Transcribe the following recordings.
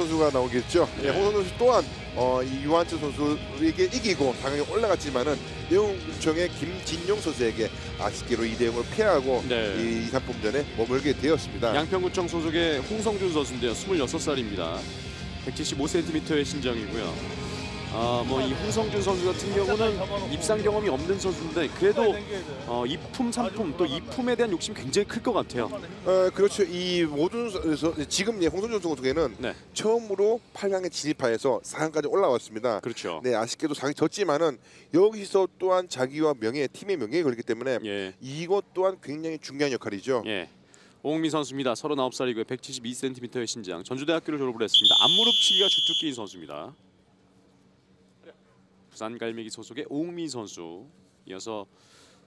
선수가 나오겠죠. 네, 네. 홍성준 선수 또한 어, 이 유한철 선수에게 이기고 당연히 올라갔지만은 영웅구청의 김진용 선수에게 아쉽게로 2대 0으로 패하고 네. 이 2, 3품전에 머물게 되었습니다. 양평구청 소속의 홍성준 선수인데요. 26살입니다. 175cm의 신장이고요. 아, 뭐이 홍성준 선수 같은 경우는 입상 경험이 없는 선수인데 그래도 어, 이품 삼품 또 이품에 대한 욕심 굉장히 클 것 같아요. 어, 그렇죠. 이 모든 선수 지금 예, 홍성준 선수에게는 네. 처음으로 8강에 진입하여서 4강까지 올라왔습니다. 그렇죠. 네, 아쉽게도 4강 졌지만은 여기서 또한 자기와 명예, 팀의 명예에 걸기 때문에 예. 이것 또한 굉장히 중요한 역할이죠. 예. 오흥민 선수입니다. 39살이고요. 172cm의 신장. 전주대학교를 졸업을 했습니다. 앞무릎치기가 주특기인 선수입니다. 부산 갈매기 소속의 오흥민 선수. 이어서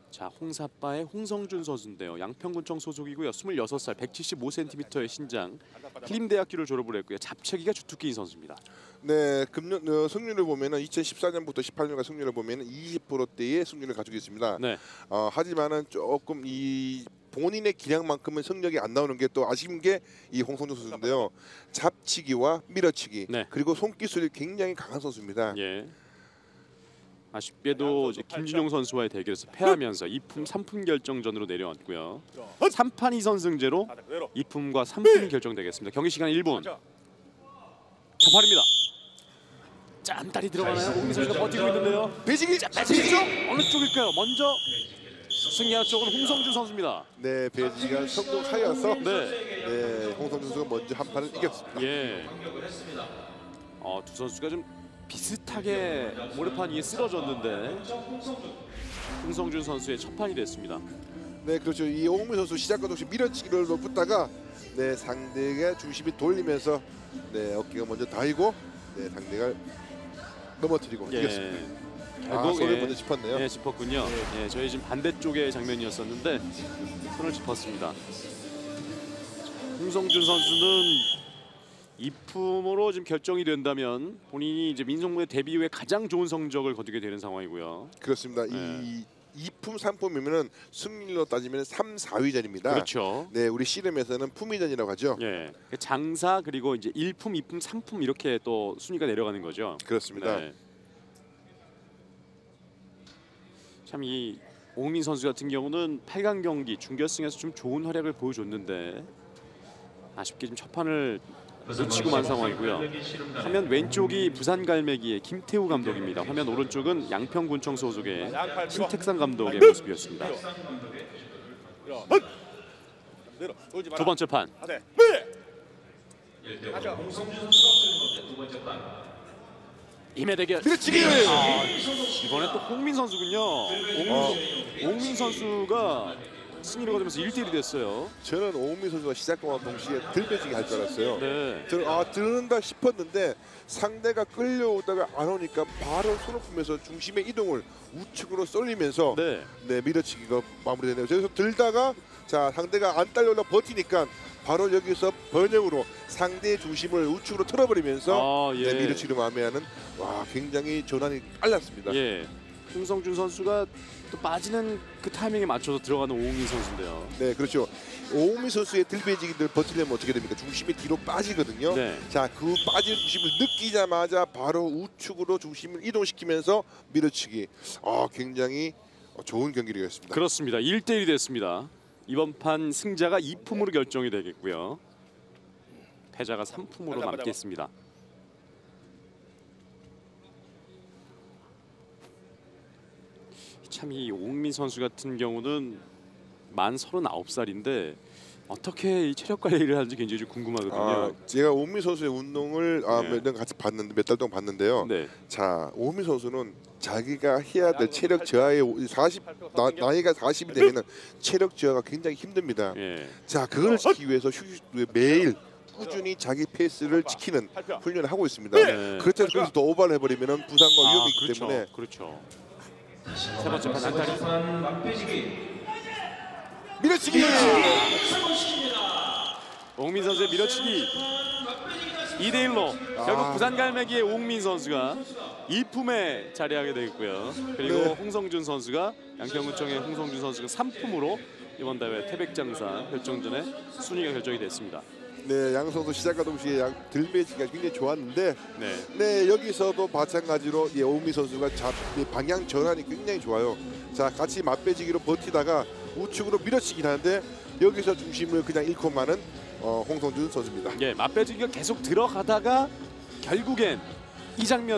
자 홍사빠의 홍성준 선수인데요. 양평군청 소속이고요. 26살, 175cm의 신장. 필림대학교를 졸업을 했고요. 잡채기가 주특기인 선수입니다. 네, 금년 어, 승률을 보면은 2014년부터 18년간 승률을 보면은 20%대의 승률을 가지고 있습니다. 네. 어, 하지만은 조금 이 본인의 기량만큼은 성적이 안 나오는 게 또 아쉬운 게 이 홍성준 선수인데요. 잡치기와 밀어치기 네. 그리고 손기술이 굉장히 강한 선수입니다. 예. 아쉽게도 이제 김준용 선수와의 대결에서 패하면서 2품 3품 결정전으로 내려왔고요. 3판 2선승제로 2품과 3품이 결정되겠습니다. 경기 시간 1분. 첫판입니다. 자, 안달이 들어가나요? 오미 선수가 버티고 있는데요. 배지기 자, 배지기 쪽 어느 쪽일까요? 먼저 승리한 쪽은 홍성준 선수입니다. 네, 배지기가 성공하여서 네. 네, 홍성준 선수가 먼저 한 판을 이겼습니다. 예. 어, 두 선수가 좀 비슷하게 모래판 위에 쓰러졌는데 홍성준 선수의 첫 판이 됐습니다. 네, 그렇죠. 이 오홍민 선수 시작과 동시에 밀어치기를 붙다가 네, 상대가 중심이 돌리면서 네, 어깨가 먼저 닿이고 네, 상대가 넘어뜨리고 이겼습니다. 아, 결국 손을 예, 먼저 짚었네요. 예, 짚었군요. 예, 저희 지금 반대쪽의 장면이었었는데 손을 짚었습니다. 홍성준 선수는 이품으로 지금 결정이 된다면 본인이 이제 민속무대 데뷔 후에 가장 좋은 성적을 거두게 되는 상황이고요. 그렇습니다. 네. 이 2품 3품이면은 승률로 따지면 3, 4위전입니다. 그렇죠. 네, 우리 씨름에서는 품위전이라고 하죠. 예. 장사 그리고 이제 1품, 2품, 3품 이렇게 또 순위가 내려가는 거죠. 그렇습니다. 네. 참이 오민 선수 같은 경우는 8강 경기 중결승에서 좀 좋은 활약을 보여줬는데 아쉽게 좀 첫 판을 놓치고 만 상황이고요. 화면 왼쪽이 부산 갈매기의 김태우 감독입니다. 화면 오른쪽은 양평군청 소속의 신택상 감독의 모습이었습니다. 두 번째 판. 임의 대결. 아, 이번에 또 홍민 선수군요. 홍민 선수가 승리를 거두면서 1대1이 됐어요. 저는 오홍민 선수가 시작과 동시에 들배지기 할 줄 알았어요. 네. 들, 아, 들는다 싶었는데 상대가 끌려오다가 안 오니까 바로 손을 풀면서 중심의 이동을 우측으로 쏠리면서 네, 네. 밀어치기가 마무리되네요. 그래서 들다가 자 상대가 안 딸려올라 버티니까 바로 여기서 번영으로 상대의 중심을 우측으로 틀어버리면서 아, 예. 네, 밀어치기를 마음에하는 와 굉장히 전환이 빨랐습니다. 예. 홍성준 선수가 또 빠지는 그 타이밍에 맞춰서 들어가는 오홍민 선수인데요. 네 그렇죠. 오미 선수의 들배지기들 버티려면 어떻게 됩니까? 중심이 뒤로 빠지거든요. 네. 자, 그 빠지는 중심을 느끼자마자 바로 우측으로 중심을 이동시키면서 밀어치기. 아, 굉장히 좋은 경기력이었습니다. 그렇습니다. 1대1이 됐습니다. 이번 판 승자가 2품으로 결정이 되겠고요. 패자가 3품으로 남겠습니다. 참 이 오흥민 선수 같은 경우는 만 39살인데 어떻게 이 체력 관리를 하는지 굉장히 좀 궁금하거든요. 아, 제가 오미 선수의 운동을 아, 네. 몇년 같이 봤는데 몇 달 동안 봤는데요. 네. 자, 오미 선수는 자기가 해야 될 체력 저하의 40 나, 나이가 40이 되면은 체력 저하가 굉장히 힘듭니다. 예. 자, 그걸 지키기 위해서 휴, 매일 꾸준히 자기 페이스를 지키는 훈련을 하고 있습니다. 네. 그렇다고 해서 더 오버를 해버리면 부상과 아, 위험이 있기 그렇죠. 때문에 그렇죠. 세 번째 판 안타리. 밀어치기! 옹민 선수의 밀어치기 2대 1로 결국 아. 부산 갈매기의 옹민 선수가 2품에 자리하게 되겠고요. 그리고 네. 홍성준 선수가 양평구청의 홍성준 선수가 3품으로 이번 대회 태백장사 결정전에 순위가 결정이 됐습니다. 네, 양 선수 시작과 동시에 양 들매지가 굉장히 좋았는데 네. 네 여기서도 마찬가지로 예, 오미 선수가 잡, 이 방향 전환이 굉장히 좋아요. 자 같이 맞배지기로 버티다가 우측으로 밀어치긴 하는데 여기서 중심을 그냥 잃고 마는 어, 홍성준 선수입니다. 예, 맞배지기가 계속 들어가다가 결국엔 이 장면